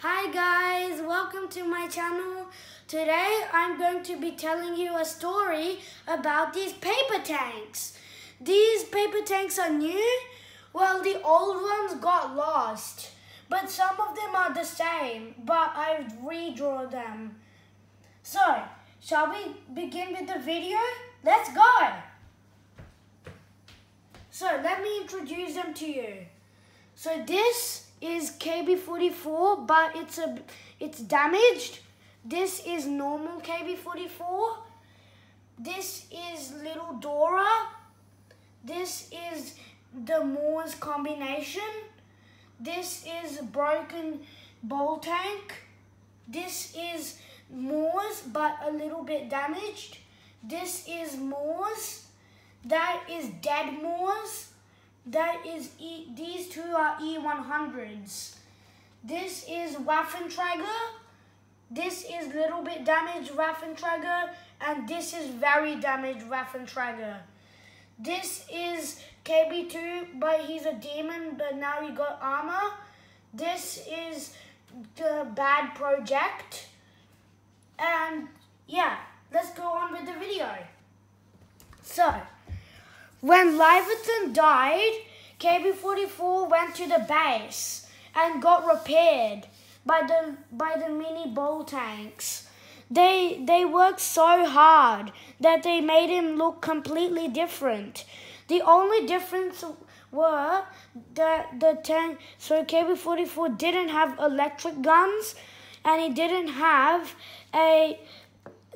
Hi guys, welcome to my channel. Today I'm going to be telling you a story about these paper tanks. These paper tanks are new. Well, the old ones got lost, but some of them are the same, but I've redrawn them. So, shall we begin with the video? Let's go! So, let me introduce them to you. So this is KB44, but it's a it's damaged. This is normal KB44. This is Little Dora. This is the Moores combination. This is broken bowl tank. This is Moores, but a little bit damaged. This is Moores. That is dead Moores. That is E. These two are E100s. This is Waffentrager. This is little bit damaged Waffentrager, and this is very damaged Waffentrager. This is KB2, but he's a demon, but now he got armor. This is the bad project. And yeah, let's go on with the video. So, when Leviathan died, KB44 went to the base and got repaired by the by the mini ball tanks. They they worked so hard that they made him look completely different. The only difference were that the tank so KB44 didn't have electric guns and he didn't have a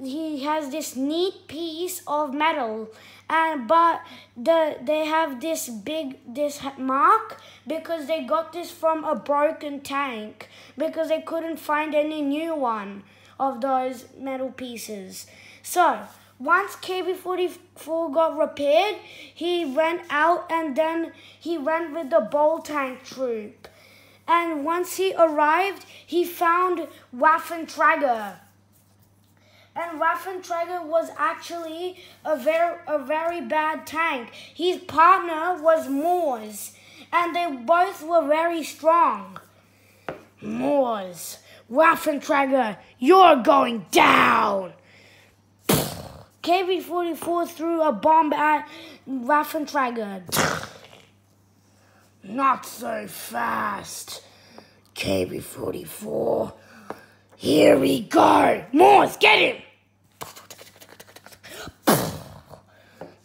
he has this neat piece of metal and but the they have this big this mark because they got this from a broken tank because they couldn't find any new one of those metal pieces so once KB44 got repaired, he went out and then he went with the bowl tank troop. And once he arrived, he found Waffentrager and Waffentrager was actually a very, a very bad tank. His partner was Moors, and they both were very strong. Moores, Waffentrager, you're going down! KV-44 threw a bomb at Waffentrager. Not so fast. KB-44 here we go. Moores, get him.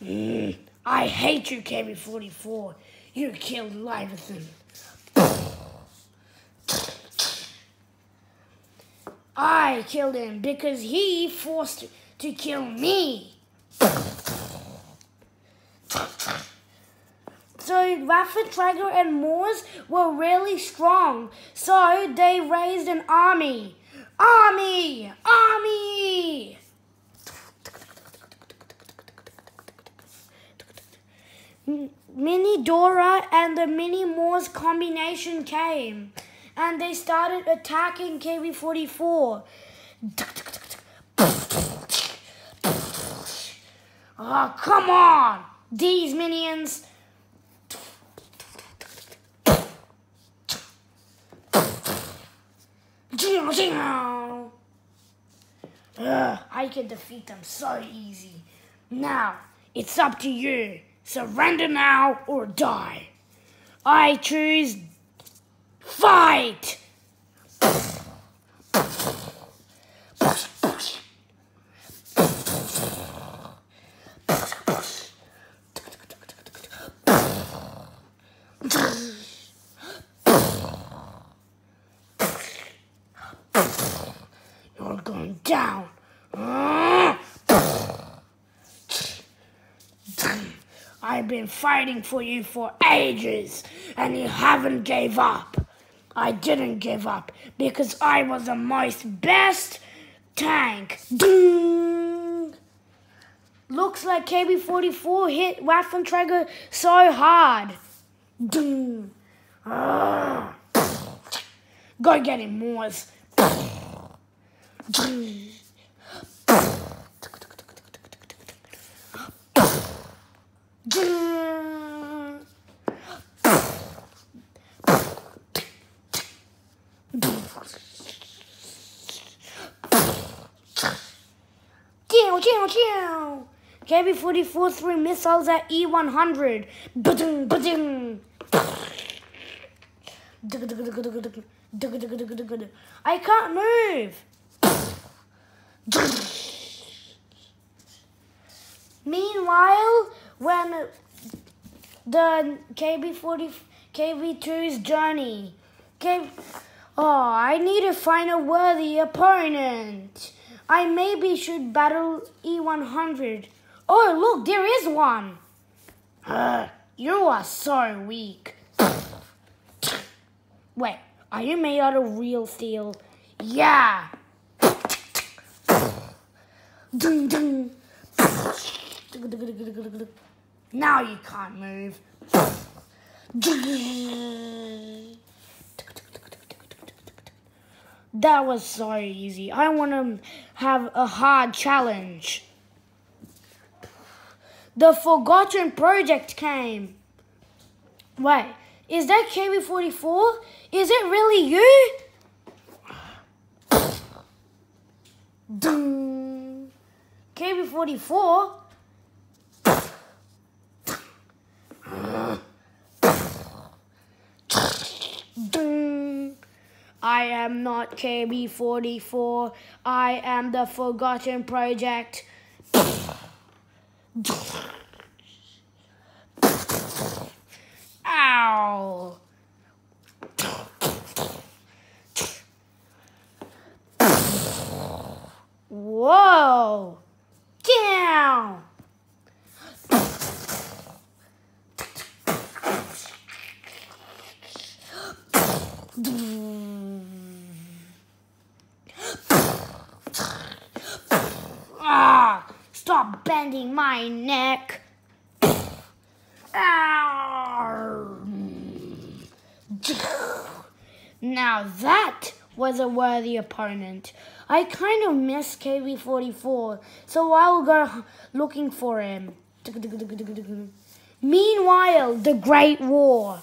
Mm, I hate you, KB44. You killed Leviathan. I killed him because he forced to kill me. So Waffentrager and Moores were really strong, so they raised an army. Army! Army! Mini Dora and the Mini Moors combination came and they started attacking KB44. Oh, ah, come on! These minions Ugh, I can defeat them so easy. Now, it's up to you. Surrender now or die. I choose fight! You're going down. I've been fighting for you for ages, and you haven't gave up. I didn't give up because I was the most best tank. Looks like KB44 hit Waffentrager so hard. Ah. Go get him, Moores. KB-44 threw missiles at E-100. Ba-ding, ba-ding. I can't move. Meanwhile, when the KB-40, KB-2's journey, K, oh, I need to find a worthy opponent. I maybe should battle E100. Oh, look, there is one. Uh, you are so weak. Wait, are you made out of real steel? Yeah. Ding, ding. Now you can't move. That was so easy. I want to have a hard challenge. The Forgotten Project came. Wait, is that KB44? Is it really you? Dun. KB44? I am not KB44. I am the Forgotten Project. Ow! Whoa! Down! Ah! Stop bending my neck! Now that was a worthy opponent. I kind of miss KB44, so I'll go looking for him. Meanwhile, the Great War.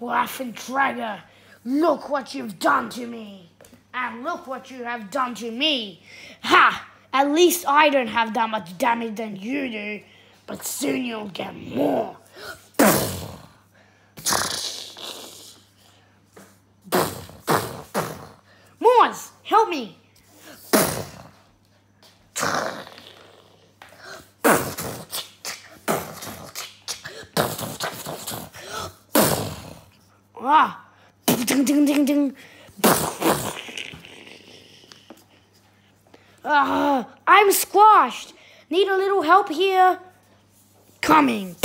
Waffentrager, look what you've done to me. And look what you have done to me. Ha! At least I don't have that much damage than you do. But soon you'll get more. Moors, help me. Ah, ding, ding, ding, ding. I'm squashed. Need a little help here. Coming.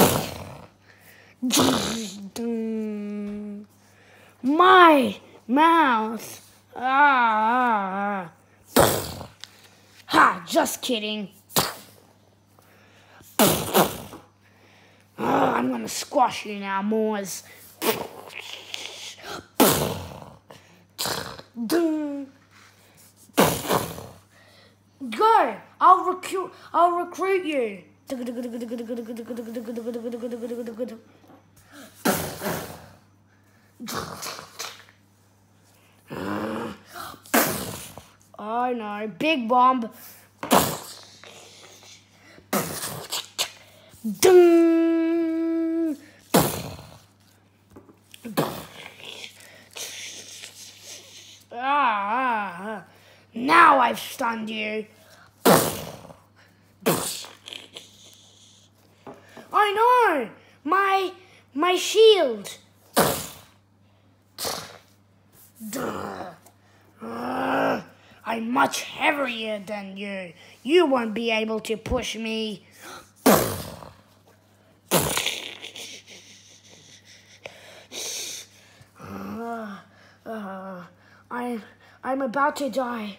My mouth. Ah. Ha, just kidding. Ah, I'm gonna squash you now, Moors. Go! I'll recruit. I'll recruit you. I know, big bomb. Ding. Ah, now I've stunned you. I know, my my shield. I'm much heavier than you. You won't be able to push me. I'm, I'm about to die.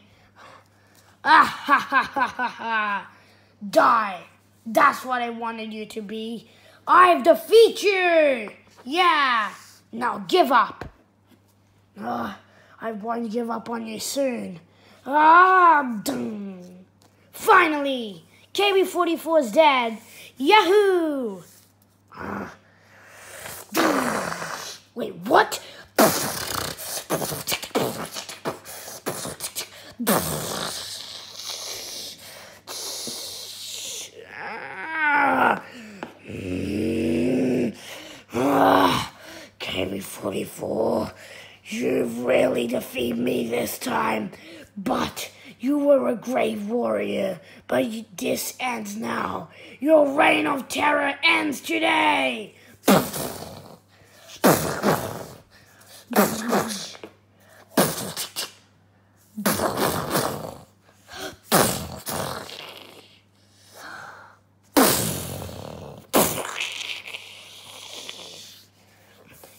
Ah ha ha ha ha ha! Die! That's what I wanted you to be. I've defeated you! Yeah! Now give up! Uh, I won't give up on you soon. Ah! Dum. Finally! KB44 is dead! Yahoo! KB44, you've really defeated me this time, but you were a great warrior, but this ends now. Your reign of terror ends today!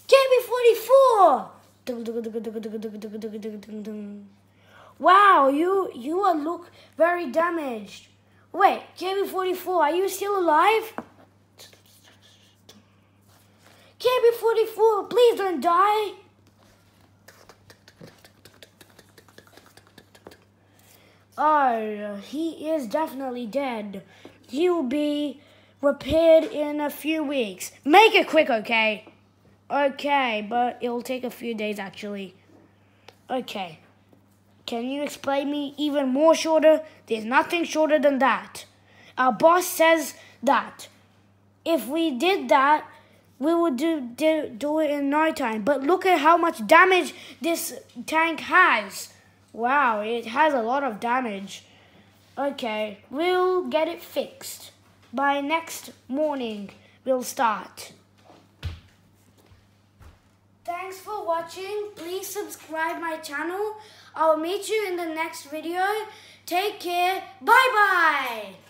KB44! Wow, you you look very damaged. Wait, KB44, are you still alive? KB44, please don't die. Oh, he is definitely dead. He will be repaired in a few weeks. Make it quick, okay? Okay, but it'll take a few days actually. Okay. Can you explain me even more shorter? There's nothing shorter than that. Our boss says that if we did that, we would do, do, do it in no time. But look at how much damage this tank has. Wow, it has a lot of damage. Okay, we'll get it fixed. By next morning, we'll start. Thanks for watching. Please subscribe my channel. I'll meet you in the next video. Take care. Bye-bye.